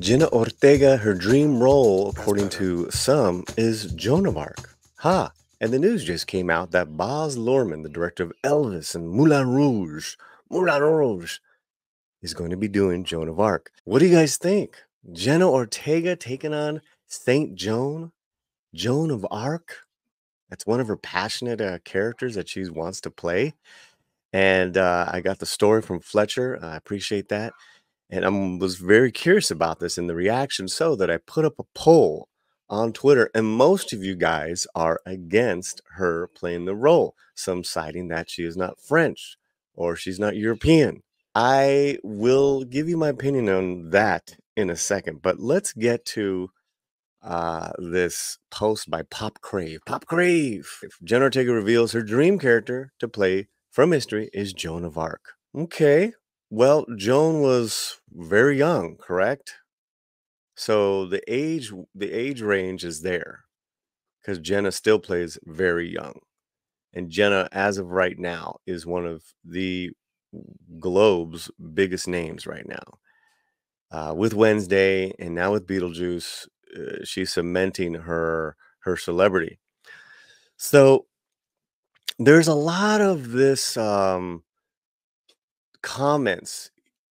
Jenna Ortega, her dream role, according to some, is Joan of Arc. Ha! And the news just came out that Baz Luhrmann, the director of Elvis and Moulin Rouge, Moulin Rouge, is going to be doing Joan of Arc. What do you guys think? Jenna Ortega taking on Saint Joan, Joan of Arc? That's one of her passionate uh, characters that she wants to play. And uh, I got the story from Fletcher. I appreciate that. And I was very curious about this in the reaction, so that I put up a poll on Twitter, and most of you guys are against her playing the role, some citing that she is not French or she's not European. I will give you my opinion on that in a second, but let's get to uh, this post by Pop Crave. Pop Crave. Jenna Ortega reveals her dream character to play from history is Joan of Arc. Okay, well, Joan was very young, correct? So the age the age range is there because Jenna still plays very young. And Jenna, as of right now, is one of the globe's biggest names right now. Uh, with Wednesday and now with Beetlejuice, uh, she's cementing her her celebrity. So there's a lot of this um, comments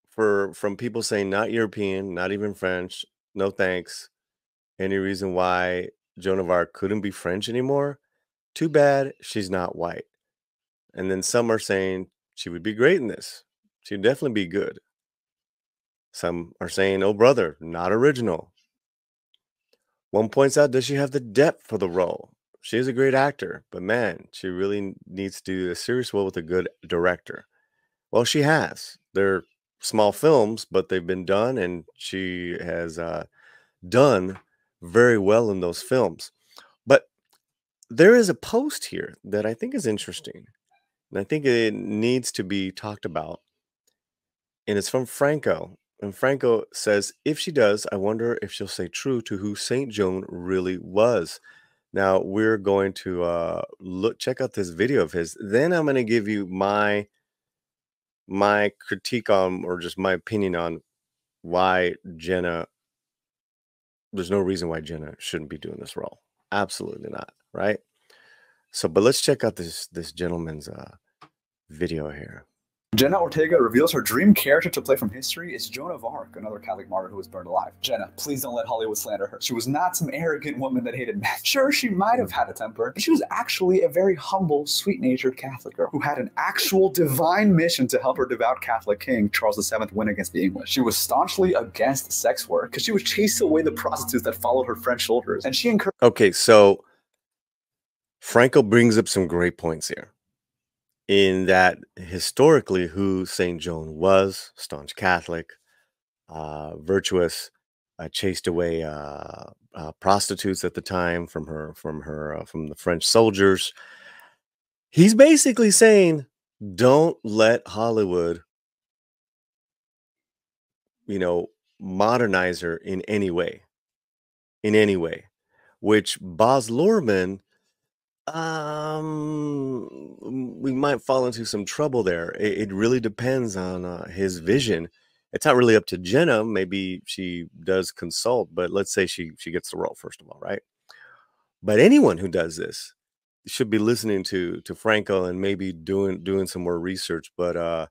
for from people saying not European, not even French, no thanks. Any reason why Joan of Arc couldn't be French anymore? Too bad she's not white. And then some are saying she would be great in this. She'd definitely be good. Some are saying, oh, brother, not original. One points out, does she have the depth for the role? She is a great actor, but man, she really needs to do a serious role with a good director. Well, she has. They're small films, but they've been done, and she has uh, done very well in those films. But there is a post here that I think is interesting, and I think it needs to be talked about. And it's from Franco. And Franco says, if she does, I wonder if she'll stay true to who St. Joan really was. Now we're going to uh, look check out this video of his. Then I'm going to give you my my critique on or just my opinion on why Jenna there's no reason why Jenna shouldn't be doing this role. Absolutely not, right? So but let's check out this this gentleman's uh video here. Jenna Ortega reveals her dream character to play from history is Joan of Arc, another Catholic martyr who was burned alive. Jenna, please don't let Hollywood slander her. She was not some arrogant woman that hated men. Sure, she might have had a temper, but she was actually a very humble, sweet natured Catholic girl who had an actual divine mission to help her devout Catholic king, Charles VII, win against the English. She was staunchly against sex work because she would chase away the prostitutes that followed her French soldiers, and she encouraged. Okay, so Franco brings up some great points here in that historically who St. Joan was, staunch Catholic, uh, virtuous, uh, chased away uh, uh, prostitutes at the time from her from her uh, from the French soldiers. He's basically saying, don't let Hollywood, you know, modernize her in any way, in any way, which Baz Luhrmann um, we might fall into some trouble there. It, it really depends on uh, his vision. It's not really up to Jenna. Maybe she does consult, but let's say she she gets the role first of all, right? But anyone who does this should be listening to to Franco and maybe doing doing some more research. But uh,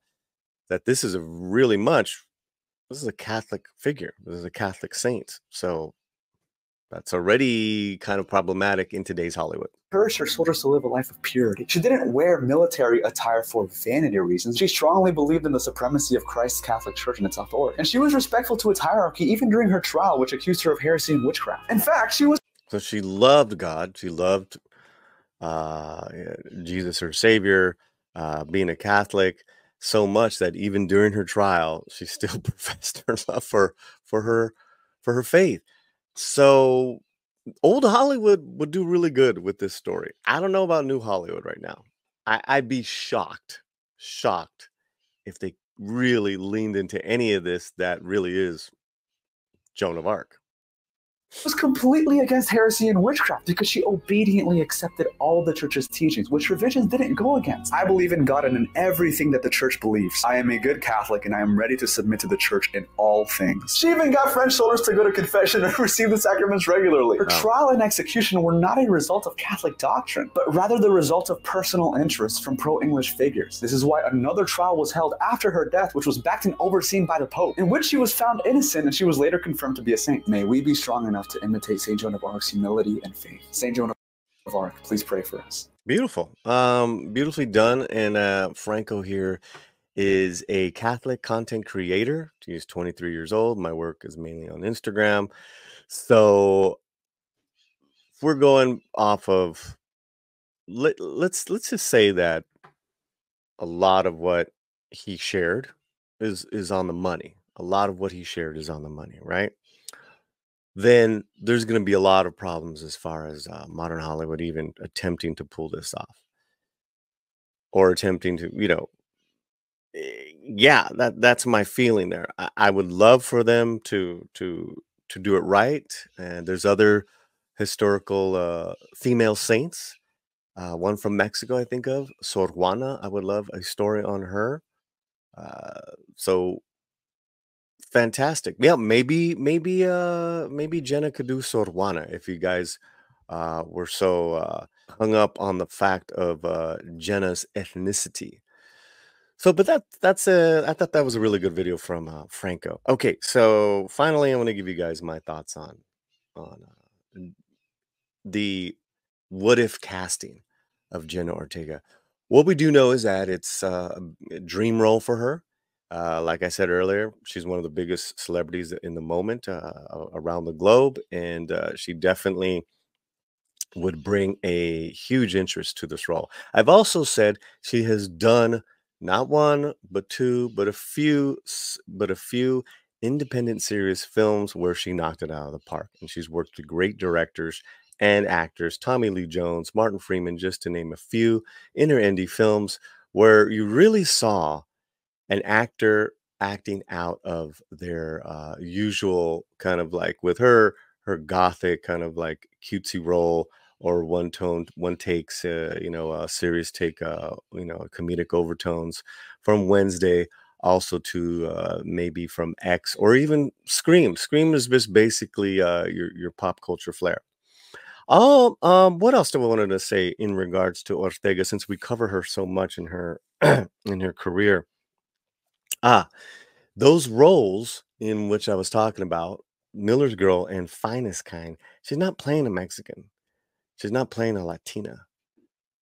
that this is a really much this is a Catholic figure. This is a Catholic saint. So that's already kind of problematic in today's Hollywood. Encouraged her soldiers to live a life of purity. She didn't wear military attire for vanity reasons. She strongly believed in the supremacy of Christ's Catholic Church and its authority. And she was respectful to its hierarchy even during her trial, which accused her of heresy and witchcraft. In fact, she was. So she loved God. She loved uh, Jesus, her Savior, uh, being a Catholic so much that even during her trial, she still professed her love for for her for her faith. So old Hollywood would do really good with this story. I don't know about new Hollywood right now. I, I'd be shocked, shocked if they really leaned into any of this that really is Joan of Arc. Was completely against heresy and witchcraft because she obediently accepted all the church's teachings, which revisions didn't go against. I believe in God and in everything that the church believes. I am a good Catholic and I am ready to submit to the church in all things. She even got French soldiers to go to confession and receive the sacraments regularly. Her trial and execution were not a result of Catholic doctrine, but rather the result of personal interest from pro English figures. This is why another trial was held after her death, which was backed and overseen by the Pope, in which she was found innocent and she was later confirmed to be a saint. May we be strong enough to imitate St. Joan of Arc's humility and faith. St. Joan of Arc, please pray for us. Beautiful. Um, beautifully done. And uh, Franco here is a Catholic content creator. He's 23 years old. My work is mainly on Instagram. So we're going off of let, let's let's just say that a lot of what he shared is is on the money. A lot of what he shared is on the money, right? Then there's going to be a lot of problems as far as uh, modern Hollywood even attempting to pull this off or attempting to, you know, eh, yeah, that that's my feeling there. I, I would love for them to to to do it right. And there's other historical uh, female saints. Uh, one from Mexico, I think of Sor Juana. I would love a story on her. Uh, so fantastic. Yeah, maybe maybe uh maybe Jenna could do Sor Juana if you guys uh were so uh hung up on the fact of uh Jenna's ethnicity. So, but that that's a I thought that was a really good video from uh, Franco. Okay, so finally, I want to give you guys my thoughts on on uh, the what if casting of Jenna Ortega. What we do know is that it's uh, a dream role for her. Uh, like I said earlier, she's one of the biggest celebrities in the moment uh, around the globe, and uh, she definitely would bring a huge interest to this role. I've also said she has done not one but two but a few but a few independent series films where she knocked it out of the park and she's worked with great directors and actors tommy lee jones martin freeman just to name a few in her indie films where you really saw an actor acting out of their uh, usual kind of like with her her gothic kind of like cutesy role or one tone one takes uh, you know a serious take uh, you know comedic overtones from wednesday also to uh, maybe from x or even scream scream is just basically uh, your your pop culture flair Oh, um, what else do I wanted to say in regards to Ortega since we cover her so much in her in her career? Ah, those roles in which I was talking about, Miller's Girl and Finest Kind, she's not playing a Mexican. She's not playing a Latina.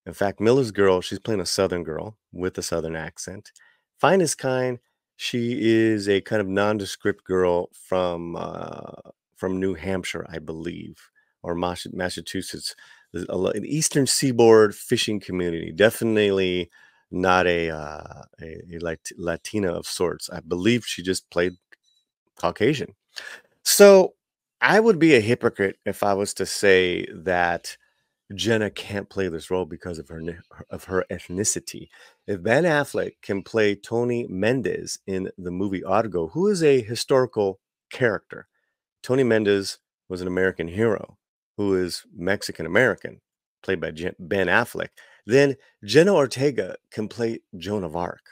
In fact, Miller's Girl, she's playing a Southern girl with a Southern accent. Finest Kind, she is a kind of nondescript girl from uh, from New Hampshire, I believe, or Massachusetts, an Eastern Seaboard fishing community. Definitely not a uh, a, a Latina of sorts. I believe she just played Caucasian. So I would be a hypocrite if I was to say that Jenna can't play this role because of her of her ethnicity. If Ben Affleck can play Tony Mendez in the movie Argo, who is a historical character, Tony Mendez was an American hero who is Mexican American, played by Ben Affleck. Then Jenna Ortega can play Joan of Arc.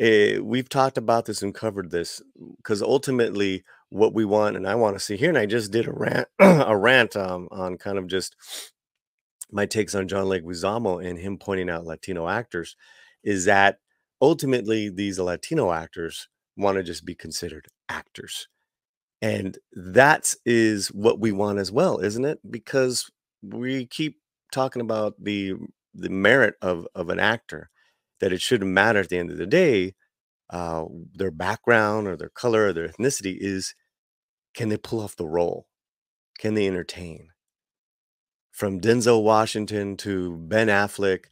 Uh, we've talked about this and covered this because ultimately what we want and I want to see here, and I just did a rant, a rant um, on kind of just my takes on John Leguizamo and him pointing out Latino actors, is that ultimately these Latino actors want to just be considered actors. And that is what we want as well, isn't it? Because we keep talking about the the merit of of an actor, that it shouldn't matter at the end of the day, uh, their background or their color or their ethnicity is can they pull off the role? Can they entertain? from Denzel Washington to Ben Affleck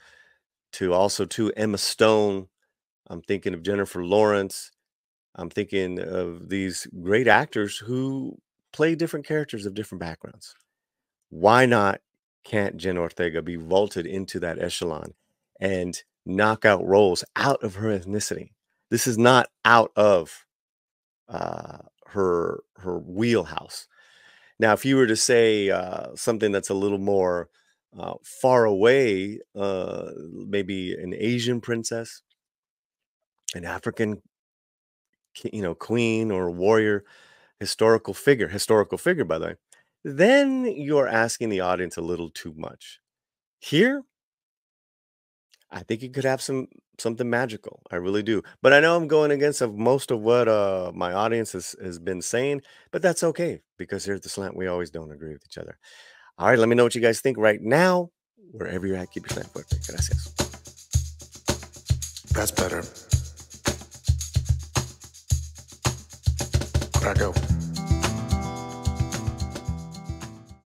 to also to Emma Stone. I'm thinking of Jennifer Lawrence. I'm thinking of these great actors who play different characters of different backgrounds. Why not can't Jen Ortega be vaulted into that echelon and knock out roles out of her ethnicity? This is not out of uh, her her wheelhouse. Now, if you were to say uh, something that's a little more uh, far away, uh, maybe an Asian princess, an African, you know, queen or warrior, historical figure, historical figure, by the way, then you're asking the audience a little too much. Here, I think it could have some something magical. I really do. But I know I'm going against of most of what uh my audience has, has been saying, but that's okay because here's the slant. We always don't agree with each other. All right, let me know what you guys think right now. Wherever you're at, keep your slant fuerte. Gracias. That's better. Gotta go.